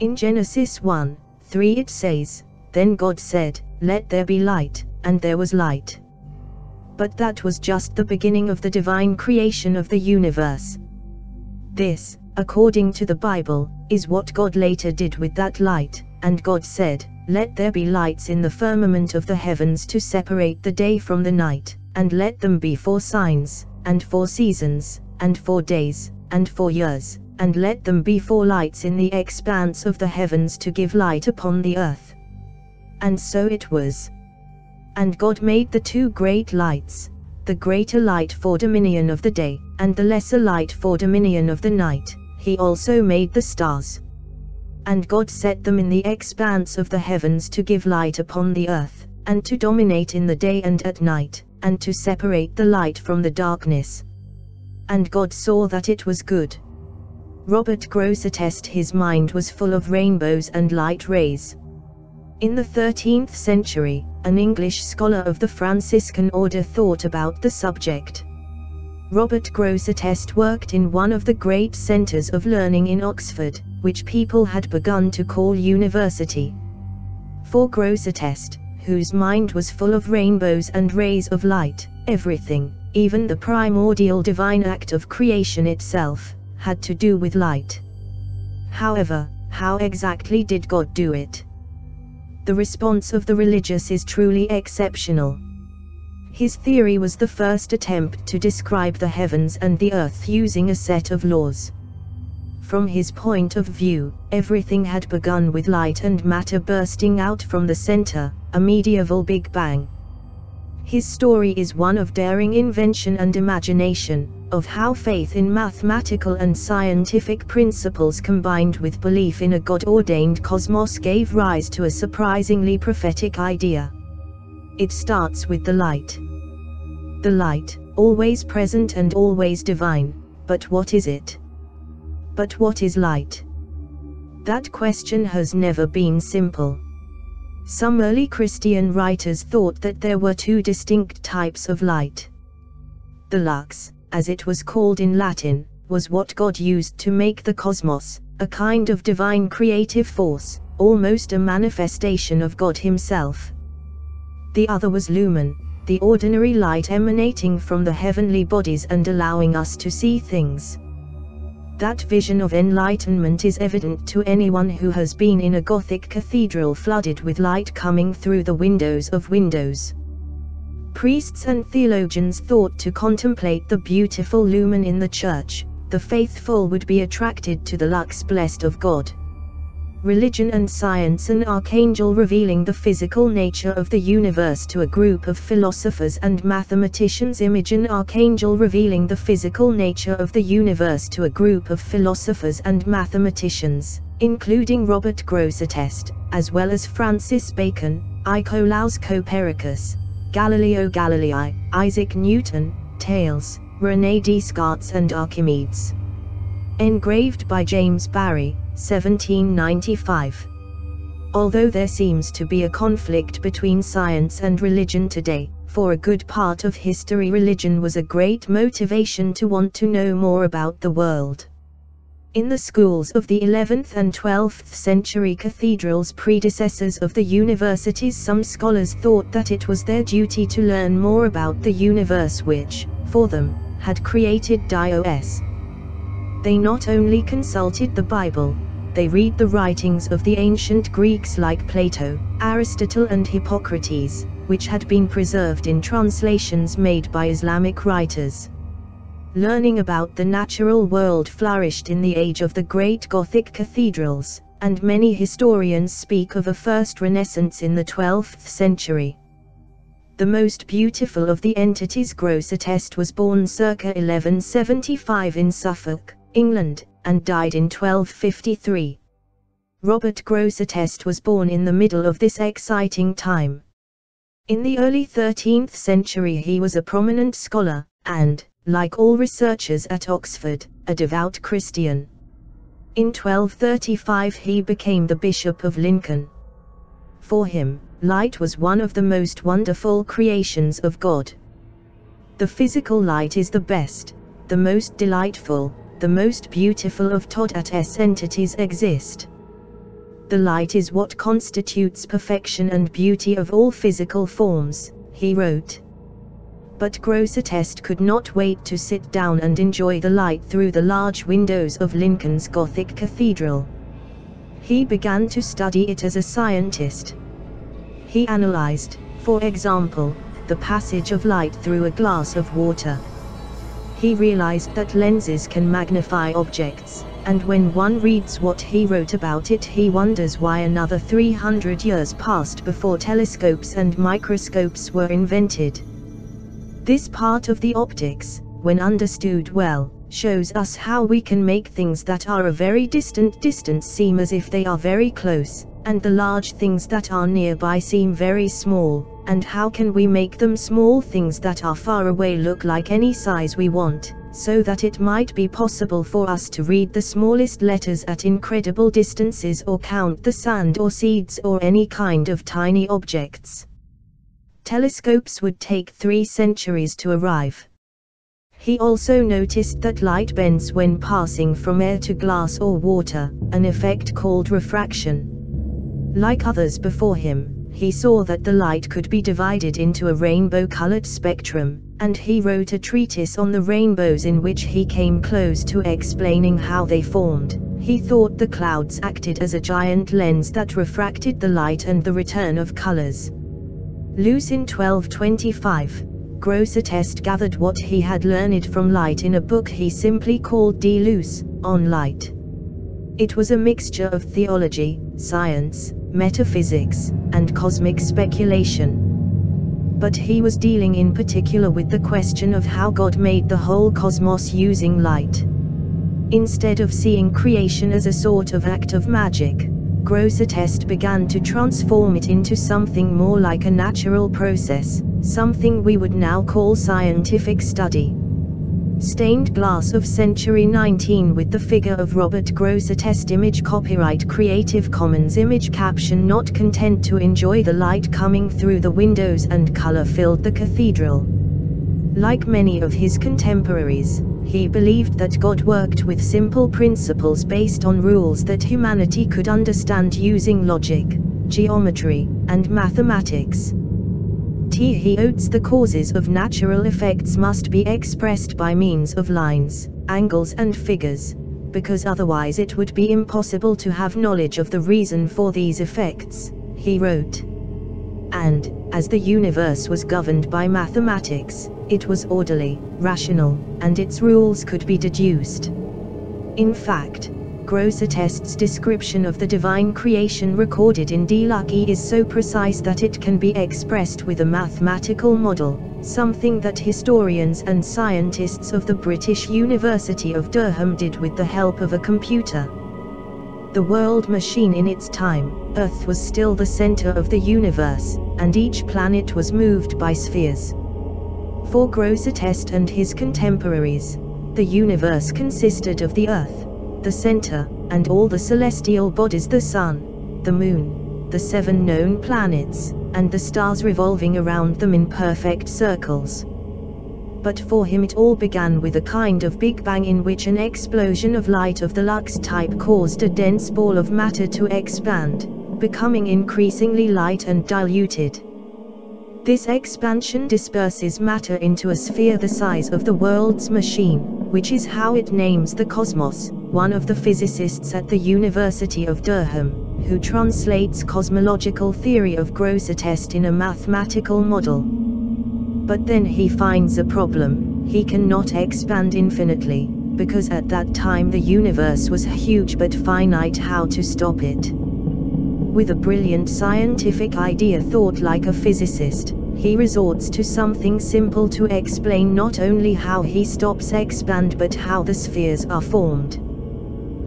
In Genesis 1 3 it says, Then God said, Let there be light, and there was light. But that was just the beginning of the divine creation of the universe. This, according to the Bible, is what God later did with that light, and God said, Let there be lights in the firmament of the heavens to separate the day from the night, and let them be for signs, and for seasons, and for days, and for years, and let them be for lights in the expanse of the heavens to give light upon the earth. And so it was. And God made the two great lights, the greater light for dominion of the day, and the lesser light for dominion of the night, he also made the stars. And God set them in the expanse of the heavens to give light upon the earth, and to dominate in the day and at night, and to separate the light from the darkness. And God saw that it was good. Robert Grosseteste his mind was full of rainbows and light rays. In the 13th century, an English scholar of the Franciscan order thought about the subject. Robert Grosseteste worked in one of the great centers of learning in Oxford, which people had begun to call university. For Grosseteste, whose mind was full of rainbows and rays of light, everything, even the primordial divine act of creation itself, had to do with light. However, how exactly did God do it? the response of the religious is truly exceptional. His theory was the first attempt to describe the heavens and the earth using a set of laws. From his point of view, everything had begun with light and matter bursting out from the center, a medieval Big Bang. His story is one of daring invention and imagination, of how faith in mathematical and scientific principles combined with belief in a God-ordained cosmos gave rise to a surprisingly prophetic idea. It starts with the light. The light, always present and always divine, but what is it? But what is light? That question has never been simple. Some early Christian writers thought that there were two distinct types of light. The lux, as it was called in Latin, was what God used to make the cosmos, a kind of divine creative force, almost a manifestation of God Himself. The other was lumen, the ordinary light emanating from the heavenly bodies and allowing us to see things. That vision of enlightenment is evident to anyone who has been in a Gothic cathedral flooded with light coming through the windows of windows. Priests and theologians thought to contemplate the beautiful lumen in the church, the faithful would be attracted to the lux blessed of God religion and science an archangel revealing the physical nature of the universe to a group of philosophers and mathematicians image an archangel revealing the physical nature of the universe to a group of philosophers and mathematicians, including Robert Grosseteste, as well as Francis Bacon, Nicolaus Copernicus, Galileo Galilei, Isaac Newton, Thales, René Descartes and Archimedes. Engraved by James Barry, 1795. Although there seems to be a conflict between science and religion today, for a good part of history religion was a great motivation to want to know more about the world. In the schools of the 11th and 12th century cathedrals predecessors of the universities some scholars thought that it was their duty to learn more about the universe which, for them, had created Dios. They not only consulted the Bible, they read the writings of the ancient Greeks like Plato, Aristotle and Hippocrates, which had been preserved in translations made by Islamic writers. Learning about the natural world flourished in the age of the great Gothic cathedrals, and many historians speak of a first renaissance in the 12th century. The most beautiful of the entities Grosseteste was born circa 1175 in Suffolk, England, and died in 1253. Robert Grosseteste was born in the middle of this exciting time. In the early 13th century he was a prominent scholar, and, like all researchers at Oxford, a devout Christian. In 1235 he became the Bishop of Lincoln. For him, light was one of the most wonderful creations of God. The physical light is the best, the most delightful, the most beautiful of Todates entities exist. The light is what constitutes perfection and beauty of all physical forms, he wrote. But Grosseteste could not wait to sit down and enjoy the light through the large windows of Lincoln's Gothic cathedral. He began to study it as a scientist. He analyzed, for example, the passage of light through a glass of water. He realized that lenses can magnify objects, and when one reads what he wrote about it he wonders why another 300 years passed before telescopes and microscopes were invented. This part of the optics, when understood well, shows us how we can make things that are a very distant distance seem as if they are very close, and the large things that are nearby seem very small, and how can we make them small things that are far away look like any size we want, so that it might be possible for us to read the smallest letters at incredible distances or count the sand or seeds or any kind of tiny objects telescopes would take three centuries to arrive. He also noticed that light bends when passing from air to glass or water, an effect called refraction. Like others before him, he saw that the light could be divided into a rainbow-colored spectrum, and he wrote a treatise on the rainbows in which he came close to explaining how they formed. He thought the clouds acted as a giant lens that refracted the light and the return of colors. Luce in 1225. Grosseteste gathered what he had learned from light in a book he simply called De Luce, on light. It was a mixture of theology, science, metaphysics, and cosmic speculation. But he was dealing in particular with the question of how God made the whole cosmos using light. Instead of seeing creation as a sort of act of magic, Grosseteste began to transform it into something more like a natural process, something we would now call scientific study. Stained glass of century 19 with the figure of Robert Grosseteste image copyright Creative Commons image caption not content to enjoy the light coming through the windows and color filled the cathedral. Like many of his contemporaries, he believed that God worked with simple principles based on rules that humanity could understand using logic, geometry, and mathematics. He oats the causes of natural effects must be expressed by means of lines, angles and figures, because otherwise it would be impossible to have knowledge of the reason for these effects, he wrote. And, as the universe was governed by mathematics, it was orderly, rational, and its rules could be deduced. In fact, Grosseteste's description of the divine creation recorded in De is so precise that it can be expressed with a mathematical model, something that historians and scientists of the British University of Durham did with the help of a computer. The world machine in its time, Earth was still the center of the universe, and each planet was moved by spheres. For Grosseteste and his contemporaries, the universe consisted of the Earth, the center, and all the celestial bodies the Sun, the Moon, the seven known planets, and the stars revolving around them in perfect circles. But for him it all began with a kind of Big Bang in which an explosion of light of the lux type caused a dense ball of matter to expand, becoming increasingly light and diluted. This expansion disperses matter into a sphere the size of the world's machine, which is how it names the cosmos, one of the physicists at the University of Durham, who translates cosmological theory of Grosseteste in a mathematical model. But then he finds a problem, he cannot expand infinitely, because at that time the universe was huge but finite how to stop it. With a brilliant scientific idea thought like a physicist, he resorts to something simple to explain not only how he stops expand but how the spheres are formed.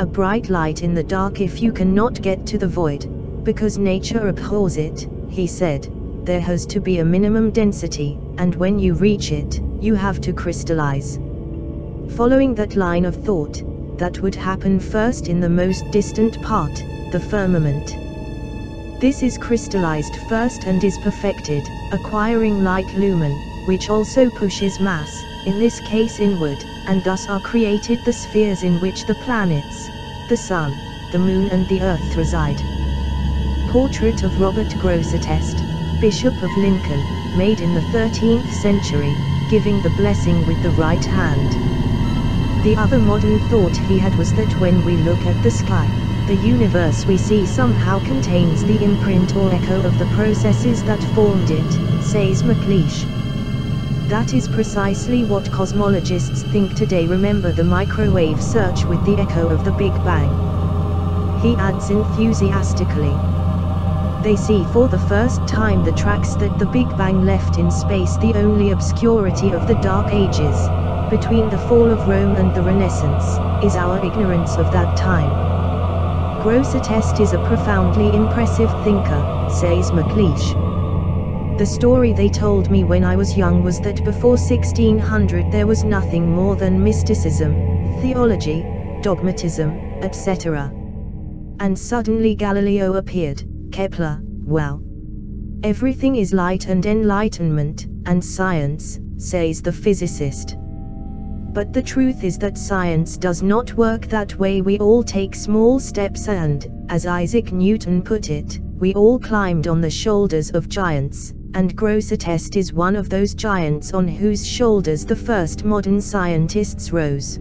A bright light in the dark if you cannot get to the void, because nature abhors it, he said, there has to be a minimum density, and when you reach it, you have to crystallize. Following that line of thought, that would happen first in the most distant part, the firmament. This is crystallized first and is perfected, acquiring light lumen, which also pushes mass, in this case inward, and thus are created the spheres in which the planets, the sun, the moon and the earth reside. portrait of Robert Grosseteste, Bishop of Lincoln, made in the 13th century, giving the blessing with the right hand. The other modern thought he had was that when we look at the sky, the universe we see somehow contains the imprint or echo of the processes that formed it, says McLeish. That is precisely what cosmologists think today remember the microwave search with the echo of the Big Bang. He adds enthusiastically. They see for the first time the tracks that the Big Bang left in space the only obscurity of the Dark Ages, between the fall of Rome and the Renaissance, is our ignorance of that time. Grosseteste is a profoundly impressive thinker, says McLeish. The story they told me when I was young was that before 1600 there was nothing more than mysticism, theology, dogmatism, etc. And suddenly Galileo appeared, Kepler, well. Everything is light and enlightenment, and science, says the physicist. But the truth is that science does not work that way. We all take small steps and, as Isaac Newton put it, we all climbed on the shoulders of giants and Grosseteste is one of those giants on whose shoulders the first modern scientists rose.